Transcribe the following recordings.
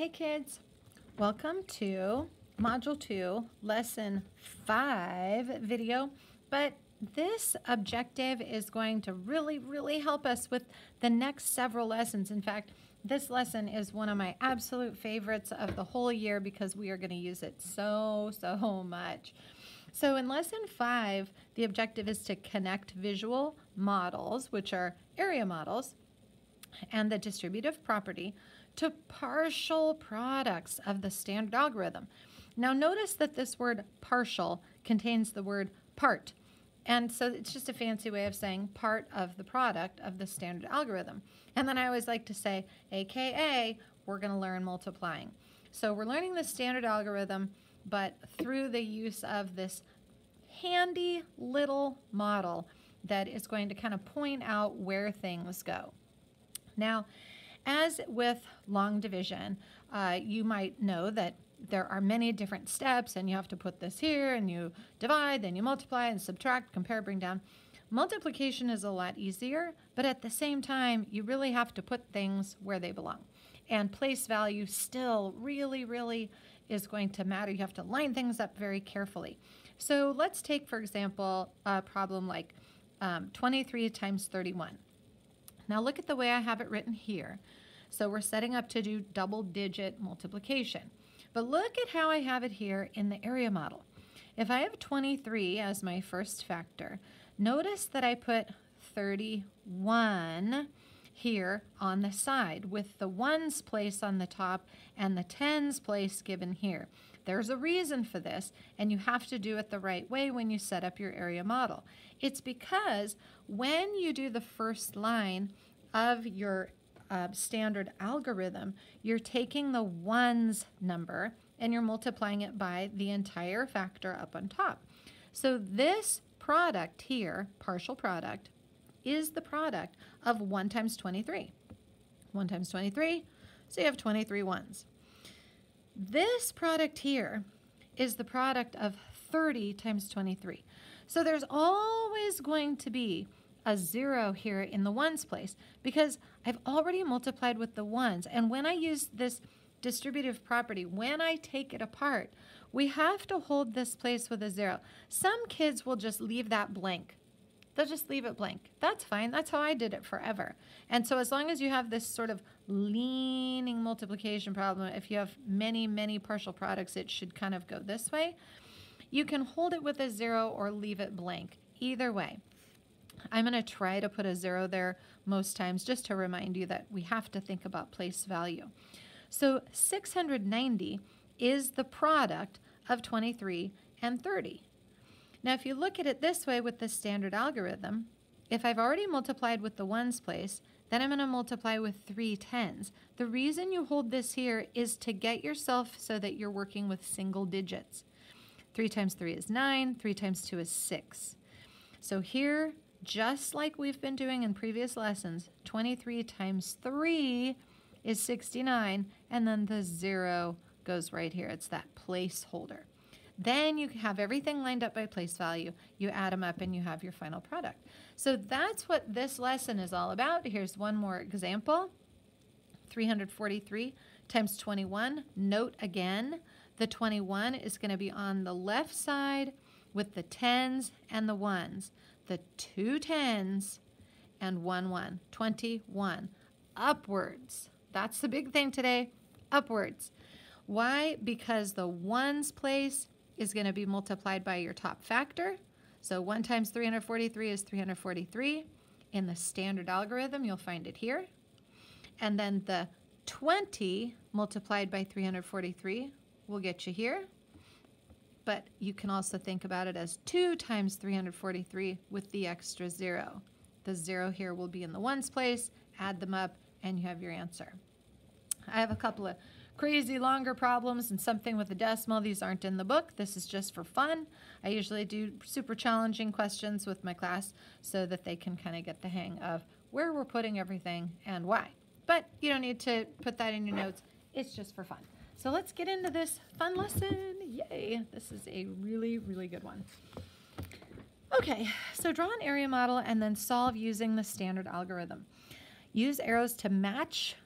Hey kids, welcome to Module 2, Lesson 5 video. But this objective is going to really, really help us with the next several lessons. In fact, this lesson is one of my absolute favorites of the whole year because we are going to use it so, so much. So in lesson five, the objective is to connect visual models, which are area models, and the distributive property to partial products of the standard algorithm. Now notice that this word partial contains the word part. And so it's just a fancy way of saying part of the product of the standard algorithm. And then I always like to say, AKA, we're going to learn multiplying. So we're learning the standard algorithm, but through the use of this handy little model that is going to kind of point out where things go. Now, as with long division, uh, you might know that there are many different steps and you have to put this here and you divide, then you multiply and subtract, compare, bring down. Multiplication is a lot easier, but at the same time, you really have to put things where they belong. And place value still really, really is going to matter. You have to line things up very carefully. So let's take, for example, a problem like um, 23 times 31. Now look at the way I have it written here. So we're setting up to do double digit multiplication. But look at how I have it here in the area model. If I have 23 as my first factor, notice that I put 31 here on the side with the ones place on the top and the tens place given here. There's a reason for this, and you have to do it the right way when you set up your area model. It's because when you do the first line of your uh, standard algorithm, you're taking the ones number and you're multiplying it by the entire factor up on top. So this product here, partial product, is the product of 1 times 23. 1 times 23, so you have 23 ones. This product here is the product of 30 times 23. So there's always going to be a zero here in the ones place because I've already multiplied with the ones. And when I use this distributive property, when I take it apart, we have to hold this place with a zero. Some kids will just leave that blank. They'll just leave it blank. That's fine. That's how I did it forever. And so as long as you have this sort of leaning multiplication problem, if you have many, many partial products, it should kind of go this way. You can hold it with a zero or leave it blank. Either way. I'm going to try to put a zero there most times just to remind you that we have to think about place value. So 690 is the product of 23 and 30. Now, if you look at it this way with the standard algorithm, if I've already multiplied with the ones place, then I'm going to multiply with three tens. The reason you hold this here is to get yourself so that you're working with single digits. 3 times 3 is 9, 3 times 2 is 6. So here, just like we've been doing in previous lessons, 23 times 3 is 69, and then the 0 goes right here. It's that placeholder. Then you have everything lined up by place value. You add them up and you have your final product. So that's what this lesson is all about. Here's one more example. 343 times 21. Note again, the 21 is going to be on the left side with the tens and the ones. The two tens and one one. 21. Upwards. That's the big thing today. Upwards. Why? Because the ones place is going to be multiplied by your top factor. So 1 times 343 is 343. In the standard algorithm, you'll find it here. And then the 20 multiplied by 343 will get you here. But you can also think about it as 2 times 343 with the extra 0. The 0 here will be in the ones place, add them up, and you have your answer. I have a couple of crazy longer problems and something with a decimal. These aren't in the book. This is just for fun. I usually do super challenging questions with my class so that they can kind of get the hang of where we're putting everything and why. But you don't need to put that in your notes. It's just for fun. So let's get into this fun lesson. Yay. This is a really, really good one. Okay, so draw an area model and then solve using the standard algorithm. Use arrows to match,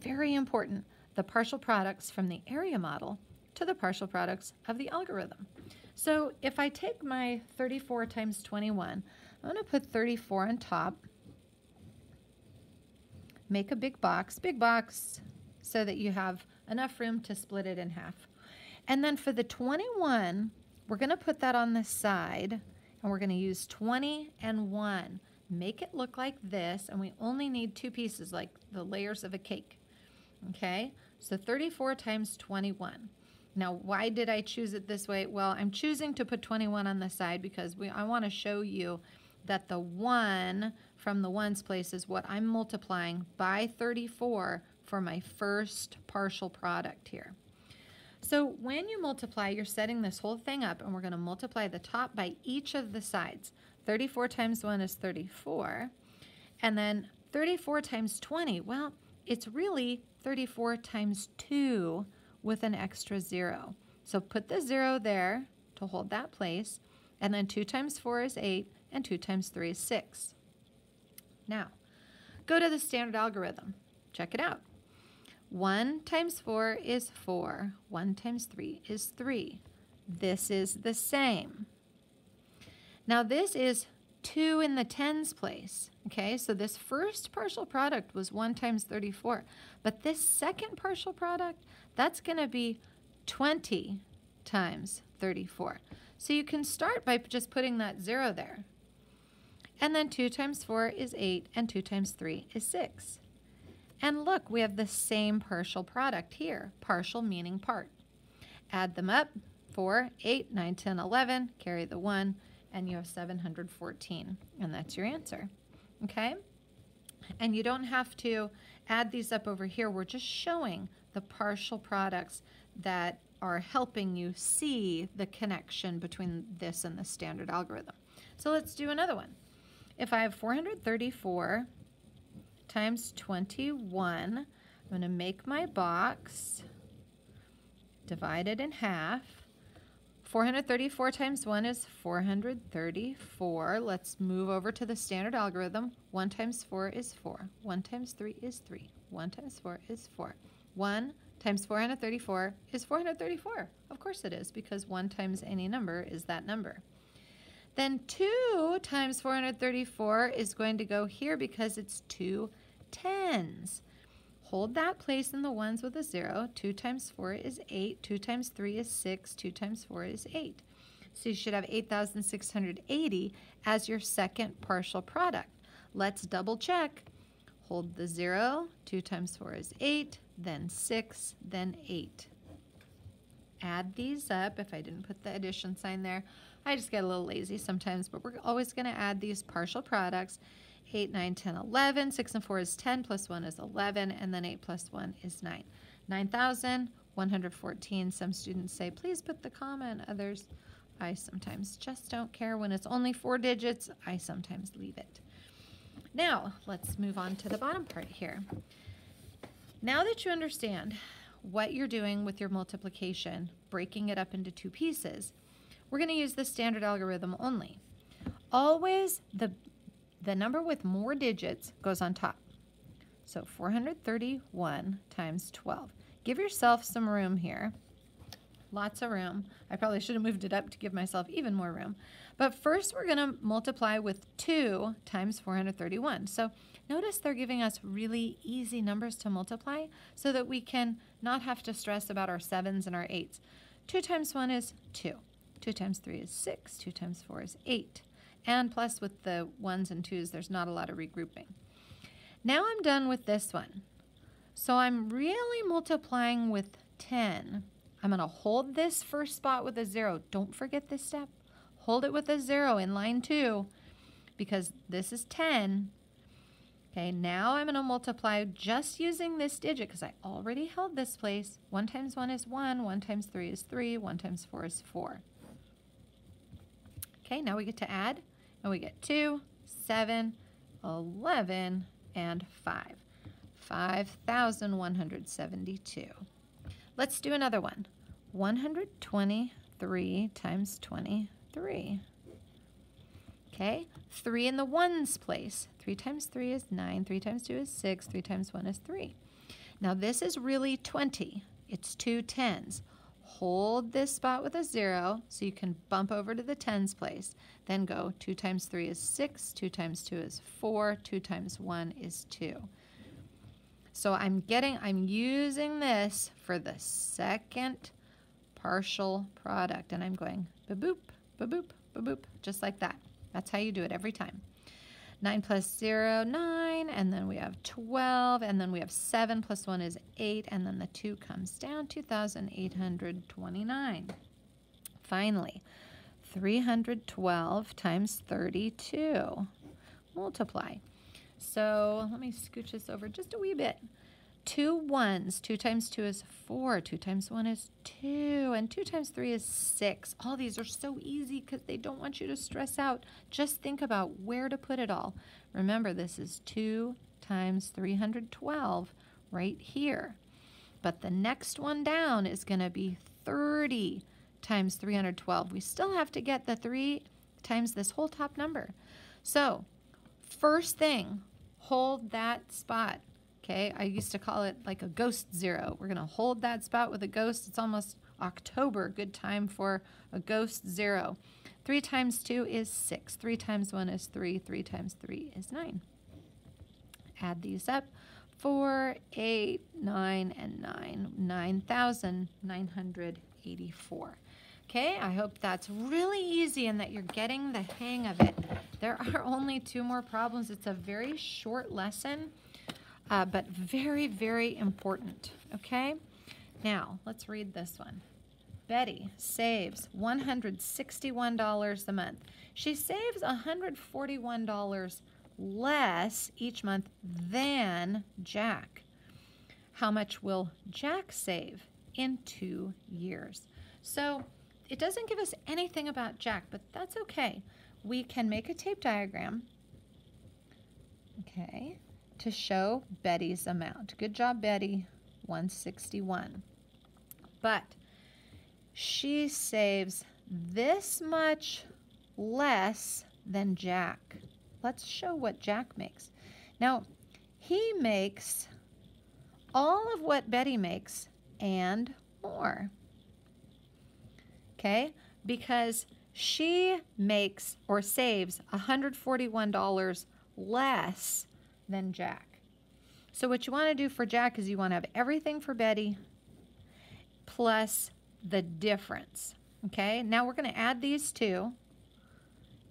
very important, the partial products from the area model to the partial products of the algorithm. So if I take my 34 times 21, I'm to put 34 on top, make a big box, big box, so that you have enough room to split it in half. And then for the 21, we're going to put that on the side, and we're going to use 20 and 1. Make it look like this, and we only need two pieces, like the layers of a cake. Okay, so 34 times 21. Now, why did I choose it this way? Well, I'm choosing to put 21 on the side because we, I want to show you that the 1 from the ones place is what I'm multiplying by 34 for my first partial product here. So when you multiply, you're setting this whole thing up, and we're going to multiply the top by each of the sides. 34 times 1 is 34. And then 34 times 20, well, it's really 34 times 2 with an extra 0. So put the 0 there to hold that place. And then 2 times 4 is 8, and 2 times 3 is 6. Now, go to the standard algorithm. Check it out. 1 times 4 is 4. 1 times 3 is 3. This is the same. Now this is 2 in the tens place. Okay, so this first partial product was 1 times 34. But this second partial product, that's going to be 20 times 34. So you can start by just putting that 0 there. And then 2 times 4 is 8, and 2 times 3 is 6. And look, we have the same partial product here, partial meaning part. Add them up, 4, 8, 9, 10, 11, carry the 1, and you have 714. And that's your answer, okay? And you don't have to add these up over here. We're just showing the partial products that are helping you see the connection between this and the standard algorithm. So let's do another one. If I have 434 times 21. I'm going to make my box, divide it in half. 434 times 1 is 434. Let's move over to the standard algorithm. 1 times 4 is 4. 1 times 3 is 3. 1 times 4 is 4. 1 times 434 is 434. Of course it is, because 1 times any number is that number. Then 2 times 434 is going to go here because it's 2 tens. Hold that place in the ones with a 0. 2 times 4 is 8. 2 times 3 is 6. 2 times 4 is 8. So you should have 8,680 as your second partial product. Let's double check. Hold the 0. 2 times 4 is 8. Then 6. Then 8. Add these up. If I didn't put the addition sign there, I just get a little lazy sometimes, but we're always going to add these partial products. 8, 9, 10, 11. 6 and 4 is 10, plus 1 is 11, and then 8 plus 1 is 9. 9,114. Some students say, please put the comma, and others, I sometimes just don't care. When it's only four digits, I sometimes leave it. Now, let's move on to the bottom part here. Now that you understand what you're doing with your multiplication, breaking it up into two pieces, we're going to use the standard algorithm only. Always the, the number with more digits goes on top. So 431 times 12. Give yourself some room here. Lots of room. I probably should have moved it up to give myself even more room. But first we're going to multiply with 2 times 431. So notice they're giving us really easy numbers to multiply so that we can not have to stress about our 7s and our 8s. 2 times 1 is 2. 2 times 3 is 6. 2 times 4 is 8. And plus with the 1s and 2s, there's not a lot of regrouping. Now I'm done with this one. So I'm really multiplying with 10. I'm going to hold this first spot with a 0. Don't forget this step. Hold it with a 0 in line 2 because this is 10. Okay, now I'm going to multiply just using this digit because I already held this place. 1 times 1 is 1, 1 times 3 is 3, 1 times 4 is 4. Okay, now we get to add, and we get 2, 7, 11, and 5. 5,172. Let's do another one. 123 times 23. Okay, 3 in the ones place. 3 times 3 is 9, 3 times 2 is 6, 3 times 1 is 3. Now this is really 20. It's two tens. Hold this spot with a zero so you can bump over to the tens place. Then go 2 times 3 is 6, 2 times 2 is 4, 2 times 1 is 2. So I'm getting, I'm using this for the second partial product. And I'm going ba-boop, ba-boop, ba-boop, just like that. That's how you do it every time. 9 plus 0, 9, and then we have 12, and then we have 7 plus 1 is 8, and then the 2 comes down, 2,829. Finally, 312 times 32. Multiply. So let me scooch this over just a wee bit. Two ones. Two times two is four. Two times one is two. And two times three is six. All these are so easy because they don't want you to stress out. Just think about where to put it all. Remember, this is two times 312 right here. But the next one down is going to be 30 times 312. We still have to get the 3 times this whole top number. So, first thing, hold that spot. Okay, I used to call it like a ghost zero. We're to hold that spot with a ghost. It's almost October, good time for a ghost zero. 3 times 2 is 6. 3 times 1 is 3. 3 times 3 is 9. Add these up. Four, eight, nine, and 9. 9,984. Okay, I hope that's really easy and that you're getting the hang of it. There are only two more problems. It's a very short lesson, uh, but very, very important. Okay, now let's read this one. Betty saves $161 a month. She saves $141 less each month than Jack. How much will Jack save in two years? So it doesn't give us anything about Jack, but that's okay. We can make a tape diagram, okay, to show Betty's amount. Good job, Betty, 161. But she saves this much less than Jack. Let's show what Jack makes. Now, he makes all of what Betty makes and more okay? Because she makes or saves $141 less than Jack. So what you want to do for Jack is you want to have everything for Betty plus the difference, okay? Now we're going to add these two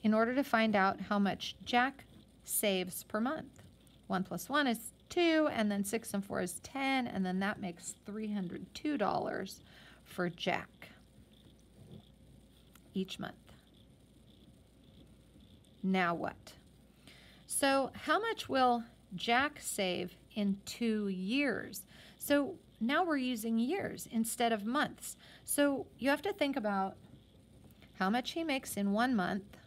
in order to find out how much Jack saves per month. 1 plus 1 is 2, and then 6 and 4 is 10, and then that makes $302 for Jack each month. Now what? So how much will Jack save in two years? So now we're using years instead of months. So you have to think about how much he makes in one month,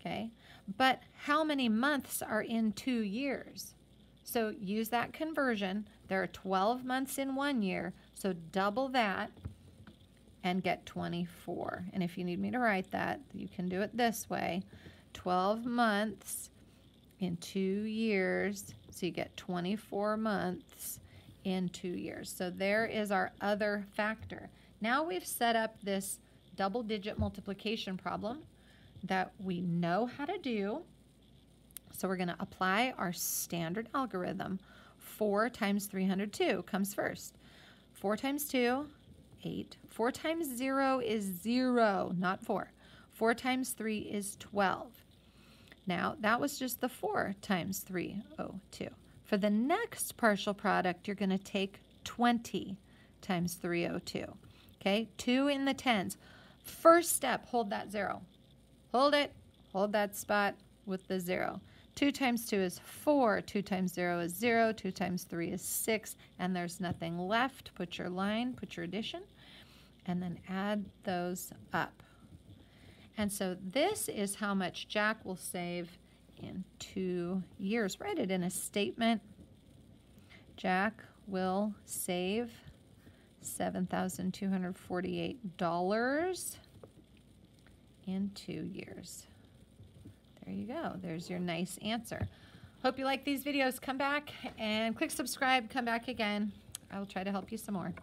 okay? But how many months are in two years? So use that conversion. There are 12 months in one year, so double that and get 24. And if you need me to write that, you can do it this way. 12 months in two years, so you get 24 months in two years. So there is our other factor. Now we've set up this double digit multiplication problem that we know how to do. So we're going to apply our standard algorithm. 4 times 302 comes first. 4 times 2 8. 4 times 0 is 0, not 4. 4 times 3 is 12. Now, that was just the 4 times 302. For the next partial product, you're going to take 20 times 302. Okay, 2 in the tens. First step, hold that 0. Hold it, hold that spot with the 0. 2 times 2 is 4. 2 times 0 is 0. 2 times 3 is 6. And there's nothing left. Put your line, put your addition and then add those up. And so this is how much Jack will save in two years. Write it in a statement. Jack will save $7,248 in two years. There you go. There's your nice answer. Hope you like these videos. Come back and click subscribe. Come back again. I will try to help you some more.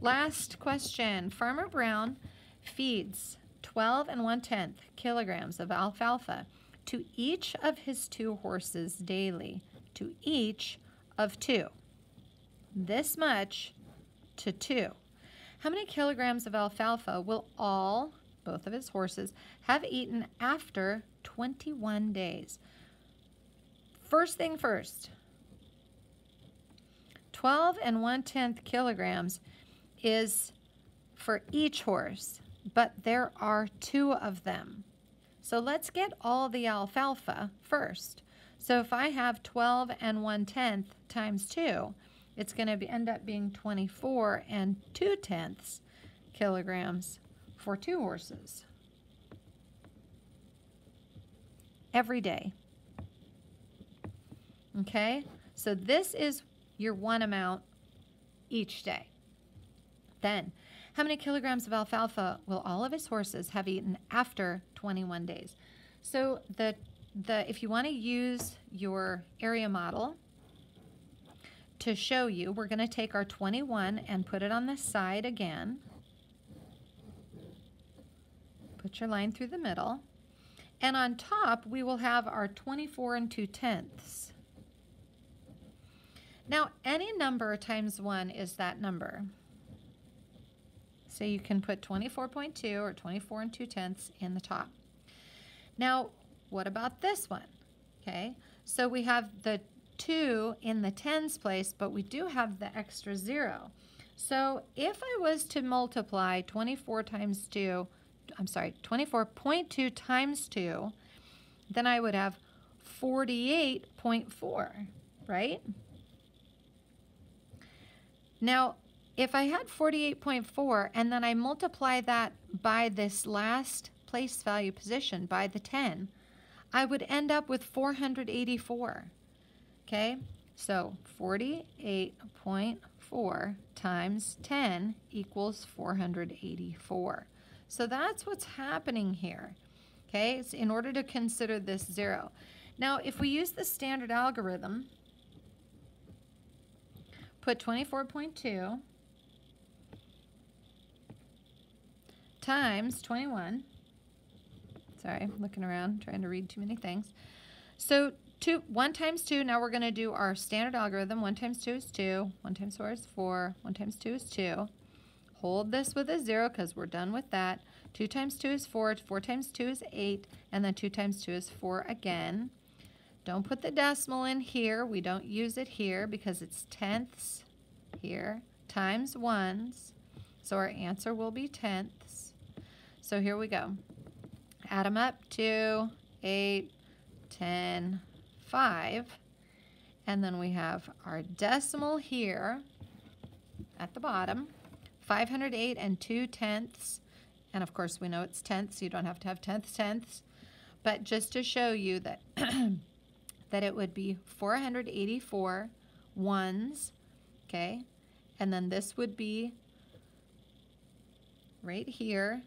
Last question. Farmer Brown feeds 12 and 1 tenth kilograms of alfalfa to each of his two horses daily, to each of two. This much to two. How many kilograms of alfalfa will all, both of his horses, have eaten after 21 days? First thing first, 12 and 1 tenth kilograms is for each horse, but there are two of them. So let's get all the alfalfa first. So if I have 12 and 1 tenth times 2, it's going to end up being 24 and 2 tenths kilograms for two horses every day. Okay, so this is your one amount each day. Then, how many kilograms of alfalfa will all of his horses have eaten after 21 days? So the the if you want to use your area model to show you, we're going to take our 21 and put it on the side again. Put your line through the middle. And on top, we will have our 24 and 2 tenths. Now, any number times 1 is that number. So you can put 24.2 or 24 and 2 tenths in the top. Now, what about this one? Okay, so we have the 2 in the tens place, but we do have the extra 0. So if I was to multiply 24 times 2, I'm sorry, 24.2 times 2, then I would have 48.4, right? Now, if I had 48.4 and then I multiply that by this last place value position, by the 10, I would end up with 484. Okay, so 48.4 times 10 equals 484. So that's what's happening here. Okay, it's in order to consider this zero. Now, if we use the standard algorithm, put 24.2 times 21. Sorry, I'm looking around, trying to read too many things. So two, 1 times 2, now we're going to do our standard algorithm. 1 times 2 is 2, 1 times 4 is 4, 1 times 2 is 2. Hold this with a 0 because we're done with that. 2 times 2 is 4, 4 times 2 is 8, and then 2 times 2 is 4 again. Don't put the decimal in here. We don't use it here because it's tenths here times ones. So our answer will be tenths. So here we go. Add them up, 2, 8, 10, 5. And then we have our decimal here at the bottom, 508 and 2 tenths. And of course we know it's tenths, so you don't have to have tenths, tenths. But just to show you that that it would be 484 ones, okay? And then this would be right here.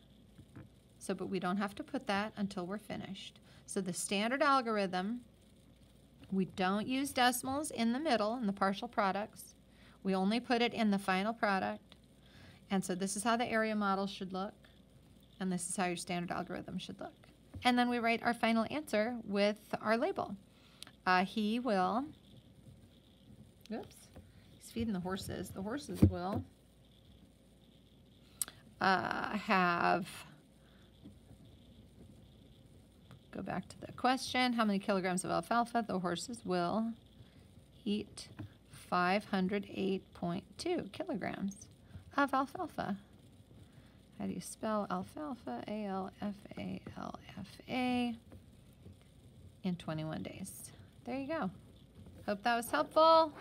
So, but we don't have to put that until we're finished. So the standard algorithm, we don't use decimals in the middle in the partial products. We only put it in the final product. And so this is how the area model should look. And this is how your standard algorithm should look. And then we write our final answer with our label. Uh, he will, oops, he's feeding the horses. The horses will uh, have, go back to the question, how many kilograms of alfalfa? The horses will eat 508.2 kilograms of alfalfa. How do you spell alfalfa? A L F A L F A in 21 days there you go. Hope that was helpful,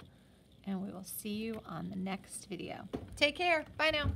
and we will see you on the next video. Take care. Bye now.